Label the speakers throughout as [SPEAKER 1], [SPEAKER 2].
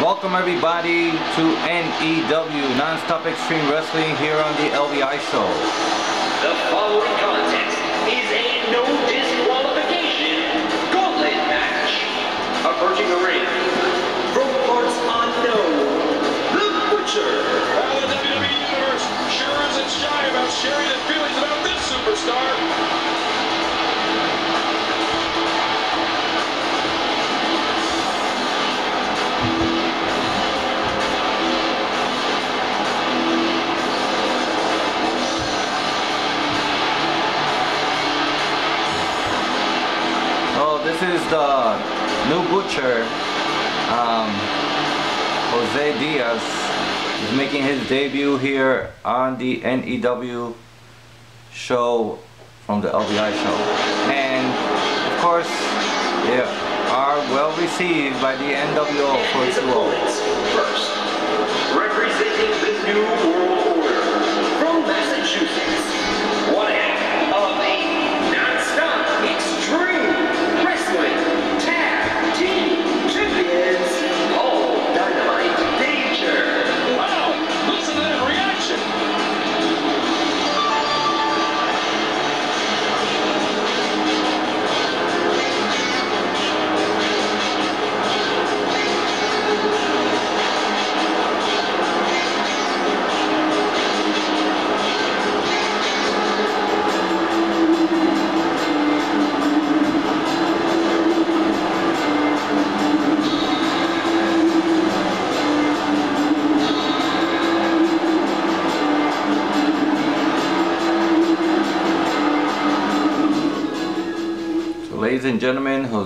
[SPEAKER 1] Welcome everybody to NEW Non-Stop Extreme Wrestling here on the LVI Show.
[SPEAKER 2] The following contest is a no disqualification gauntlet match. Approaching the ring from parts unknown, the Butcher.
[SPEAKER 3] Well, the WWE Universe sure isn't shy about sharing its feelings about this
[SPEAKER 1] Diaz. is making his debut here on the NEW show from the LVI show. And of course, they are well received by the NWO for
[SPEAKER 2] His
[SPEAKER 1] its role.
[SPEAKER 2] First, representing the New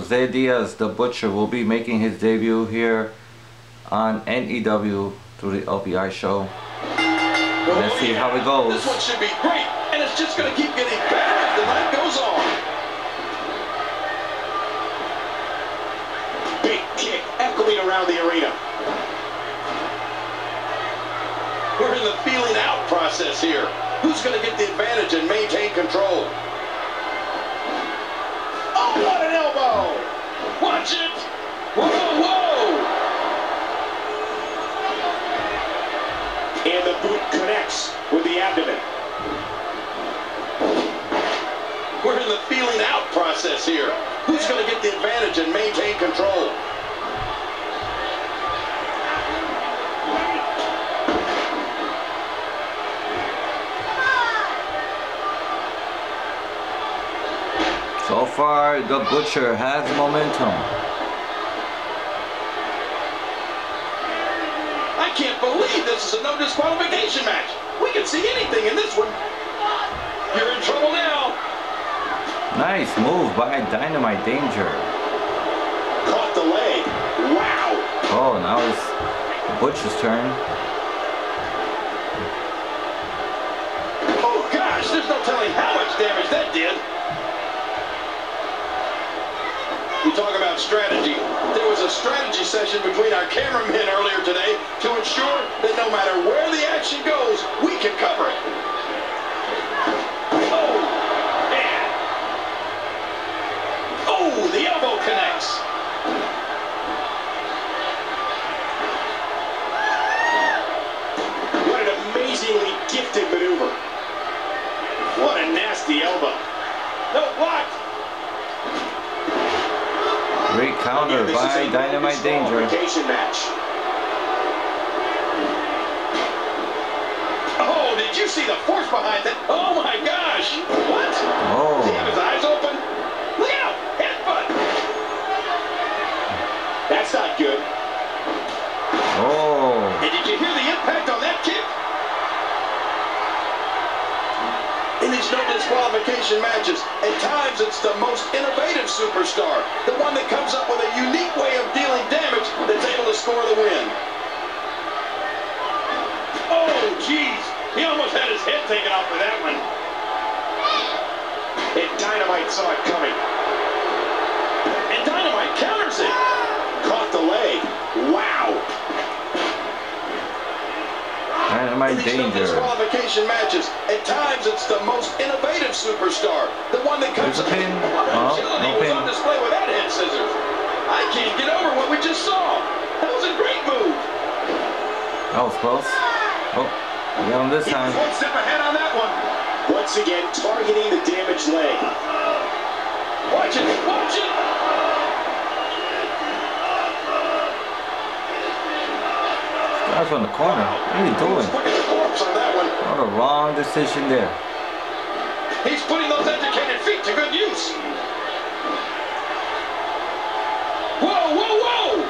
[SPEAKER 1] Jose Diaz, the Butcher, will be making his debut here on NEW through the LVI show. Let's see how it goes.
[SPEAKER 3] This one should be great, and it's just going to keep getting better as the night goes on. Big kick echoing around the arena. We're in the feeling out process here. Who's going to get the advantage and maintain control?
[SPEAKER 1] Far, the Butcher has momentum.
[SPEAKER 3] I can't believe this is a no disqualification match. We can see anything in this one. You're in trouble now.
[SPEAKER 1] Nice move by Dynamite Danger.
[SPEAKER 3] Caught the leg. Wow.
[SPEAKER 1] Oh, now it's the Butcher's turn.
[SPEAKER 3] Oh gosh, there's no telling how much damage that did. You talk about strategy. There was a strategy session between our cameramen earlier today to ensure that no matter where the action goes, we can cover it. Oh, man. Oh, the elbow connects. What an amazingly gifted maneuver. What a nasty elbow. No, what?
[SPEAKER 1] Great counter
[SPEAKER 3] Again, this is
[SPEAKER 1] by
[SPEAKER 3] a
[SPEAKER 1] Dynamite Danger.
[SPEAKER 3] match. Oh, did you see the force behind that? Oh my gosh! What?
[SPEAKER 1] Oh.
[SPEAKER 3] Does he have his eyes open? Look out! Headbutt! That's not good.
[SPEAKER 1] Oh,
[SPEAKER 3] And did you hear the impact on that kick? In these no disqualification matches, at times it's the most innovative superstar, the one Dynamite In these no
[SPEAKER 1] Danger.
[SPEAKER 3] disqualification matches, at times it's the most innovative superstar, the one that comes
[SPEAKER 1] There's a pin. Oh, no pin.
[SPEAKER 3] on display with that head scissors. I can't get over what we just saw. That was a great move.
[SPEAKER 1] That was close. Oh, we got him this time.
[SPEAKER 3] one step ahead on that one. Once again, targeting the damaged leg. Watch it, watch it.
[SPEAKER 1] Guys on the corner. What are you
[SPEAKER 3] He was
[SPEAKER 1] doing?
[SPEAKER 3] quick as a corpse on that one.
[SPEAKER 1] What a wrong decision there.
[SPEAKER 3] He's putting those educated feet to good use. Whoa, whoa, whoa!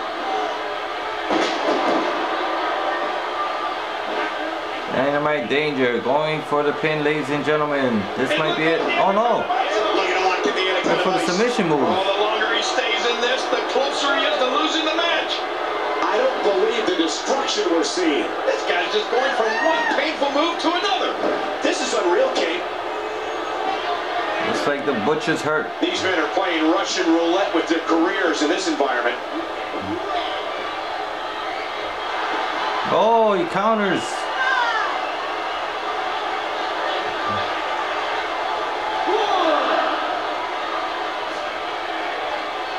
[SPEAKER 1] Dynamite Danger going for the pin, ladies and gentlemen. This might be it. Oh no!
[SPEAKER 3] Look at him locked in the
[SPEAKER 1] Go for the submission move.
[SPEAKER 3] Well, the longer he stays in this, the closer he is to losing the match. I don't believe the destruction we're seeing. This guy's just going from one painful move to another. This is unreal, Kate.
[SPEAKER 1] Looks like the butcher's hurt.
[SPEAKER 3] These men are playing Russian roulette with their careers in this environment.
[SPEAKER 1] Oh, he counters.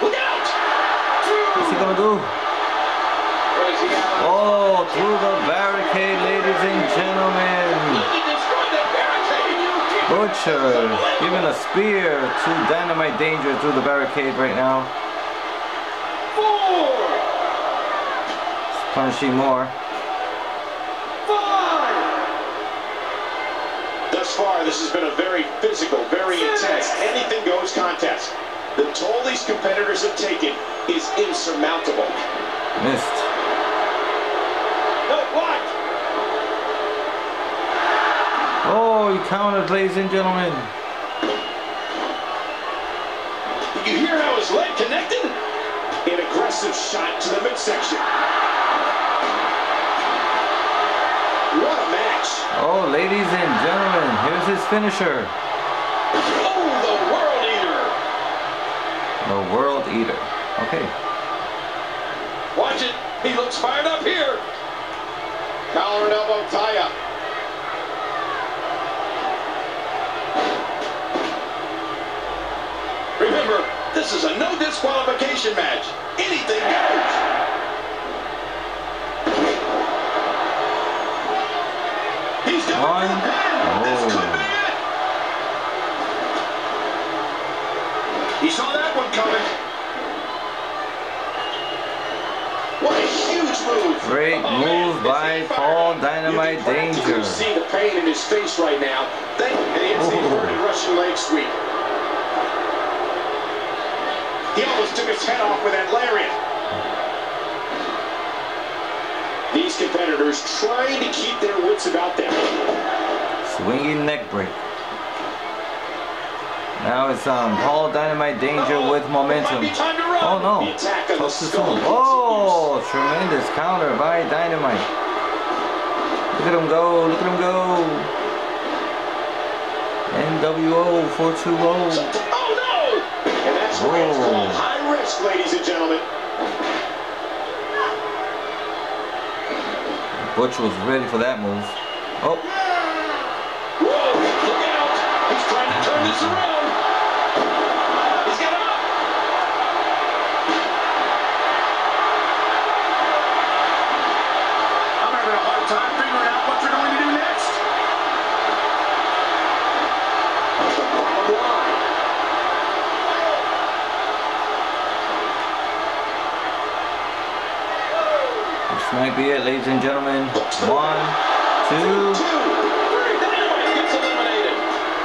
[SPEAKER 3] Look out!
[SPEAKER 1] What's he gonna do?
[SPEAKER 3] What does he have?
[SPEAKER 1] Oh, through the barricade, ladies and gentlemen.
[SPEAKER 3] He destroyed that barricade.
[SPEAKER 1] Butcher giving a spear to Dynamite Danger through the barricade right now.
[SPEAKER 3] Four,
[SPEAKER 1] He's punishing more.
[SPEAKER 3] five. Thus far, this has been a very physical, very intense, anything goes contest. The toll these competitors have taken is insurmountable.
[SPEAKER 1] Missed.
[SPEAKER 3] No, what?
[SPEAKER 1] Oh, he countered, ladies and gentlemen.
[SPEAKER 3] Did you hear how his leg connected? An aggressive shot to the midsection. What a match.
[SPEAKER 1] Oh, ladies and gentlemen, here's his finisher.
[SPEAKER 3] Oh, the world eater.
[SPEAKER 1] The World Eater. Okay.
[SPEAKER 3] Watch it. He looks fired up here. Collar and elbow tie up. This is a no disqualification match. Anything goes.
[SPEAKER 1] One. Oh.
[SPEAKER 3] could be it. He saw that one coming. What a huge move.
[SPEAKER 1] Great
[SPEAKER 3] Oh,
[SPEAKER 1] move
[SPEAKER 3] man,
[SPEAKER 1] by
[SPEAKER 3] is he fired
[SPEAKER 1] Paul? Dynamite
[SPEAKER 3] You can
[SPEAKER 1] Danger.
[SPEAKER 3] see the pain in his face right now. Then and he hits the
[SPEAKER 1] Oh.
[SPEAKER 3] Russian leg sweep. He almost took his head off with that lariat. These competitors trying to keep their wits about them.
[SPEAKER 1] Swinging neck break. Now it's um, Paul Dynamite Danger
[SPEAKER 3] Uh-oh.
[SPEAKER 1] with momentum.
[SPEAKER 3] It might be time to run.
[SPEAKER 1] Oh no.
[SPEAKER 3] The attack on the
[SPEAKER 1] Close to
[SPEAKER 3] skull
[SPEAKER 1] soon. Oh, tremendous counter by Dynamite. Look at him go. Look at him go. NWO 420.
[SPEAKER 3] No! And that's why it's
[SPEAKER 1] Whoa.
[SPEAKER 3] called high risk, ladies and gentlemen.
[SPEAKER 1] Butch was ready for that move. Oh,
[SPEAKER 3] Whoa, look out! He's trying to turn this around. He's got him up. I'm having a hard time figuring out what they're going to do next. Bottom line.
[SPEAKER 1] This might be it, ladies and gentlemen. One, two.
[SPEAKER 3] Two, gets eliminated.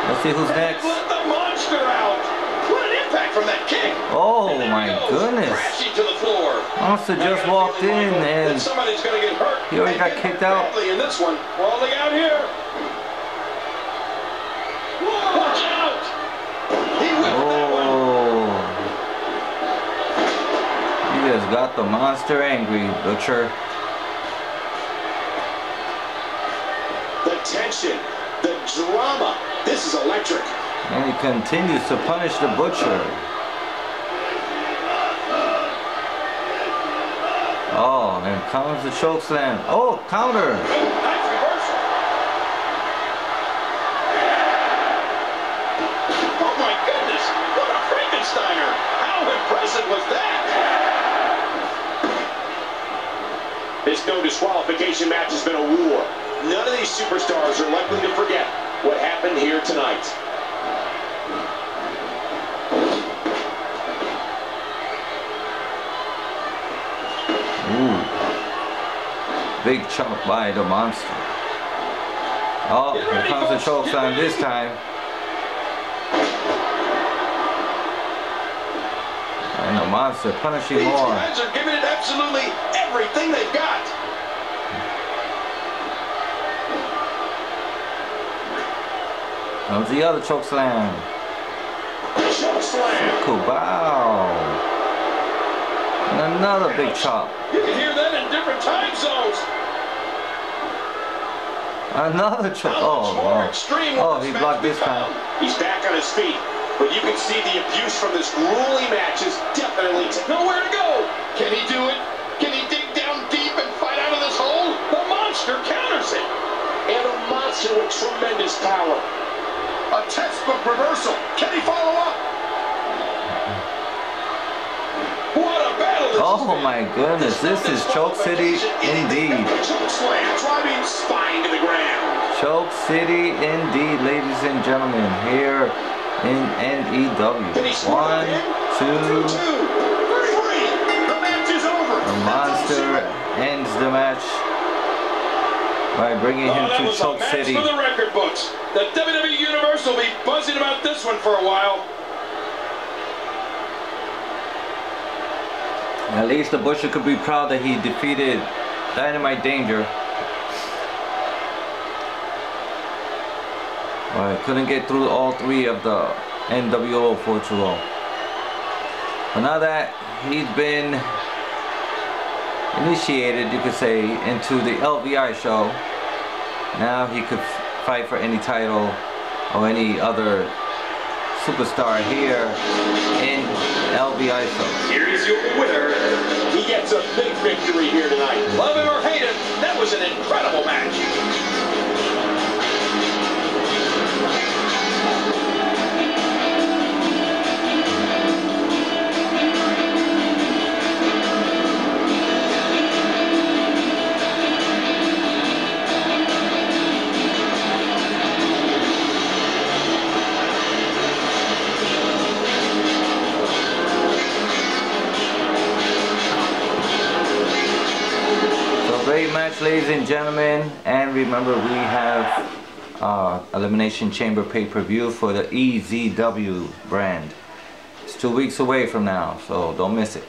[SPEAKER 1] Let's see who's next.
[SPEAKER 3] Let the monster out. What an impact from that kick.
[SPEAKER 1] Oh my goodness.
[SPEAKER 3] To the floor.
[SPEAKER 1] Monster just walked in and
[SPEAKER 3] somebody's to get hurt.
[SPEAKER 1] he already got kicked out.
[SPEAKER 3] in this one. Well, look out here. Watch out. He whipped that one.
[SPEAKER 1] Oh. He just got the monster angry, Butcher.
[SPEAKER 3] The tension, the drama. This is electric.
[SPEAKER 1] And he continues to punish the Butcher. Oh, and comes the choke slam. Oh, counter.
[SPEAKER 3] Oh my goodness. What a Frankensteiner. How impressive was that? This no disqualification match has been a war. None of these superstars are likely to forget what happened here tonight.
[SPEAKER 1] Ooh. Big chunk by the monster. Oh, here comes the choke slam this time. And the monster punishing
[SPEAKER 3] These
[SPEAKER 1] more.
[SPEAKER 3] guys are giving it absolutely everything they've got.
[SPEAKER 1] Comes the other choke slam.
[SPEAKER 3] Choke slam.
[SPEAKER 1] Kubao. And another big chop.
[SPEAKER 3] You can hear that in different time zones.
[SPEAKER 1] Another chop. Oh, wow. Oh, he blocked this time.
[SPEAKER 3] He's back on his feet, but you can see the abuse from this grueling match is definitely nowhere to go. Reversal. Can he follow up? What a battle
[SPEAKER 1] Oh my goodness, this is Choke City indeed.
[SPEAKER 3] Choke slam, driving spine to the ground.
[SPEAKER 1] Choke City indeed, ladies and gentlemen, here in NEW.
[SPEAKER 3] Can he score
[SPEAKER 1] One, two,
[SPEAKER 3] three. The match is over.
[SPEAKER 1] the monster ends the match by bringing
[SPEAKER 3] Oh,
[SPEAKER 1] him to
[SPEAKER 3] match
[SPEAKER 1] City.
[SPEAKER 3] for the record books. The WWE Universe will be buzzing about this one for a while.
[SPEAKER 1] At least the Butcher could be proud that he defeated Dynamite Danger. But couldn't get through all three of the NWO 420. But now that he's been initiated, you could say, into the LVI show, now he could fight for any title or any other superstar here in LVI show.
[SPEAKER 3] Here is your winner. He gets a big victory here tonight. Love him or hate him, that was an incredible
[SPEAKER 1] match. Ladies and gentlemen. And remember, we have uh, Elimination Chamber pay-per-view for the EZW brand. It's two weeks away from now, so don't miss it.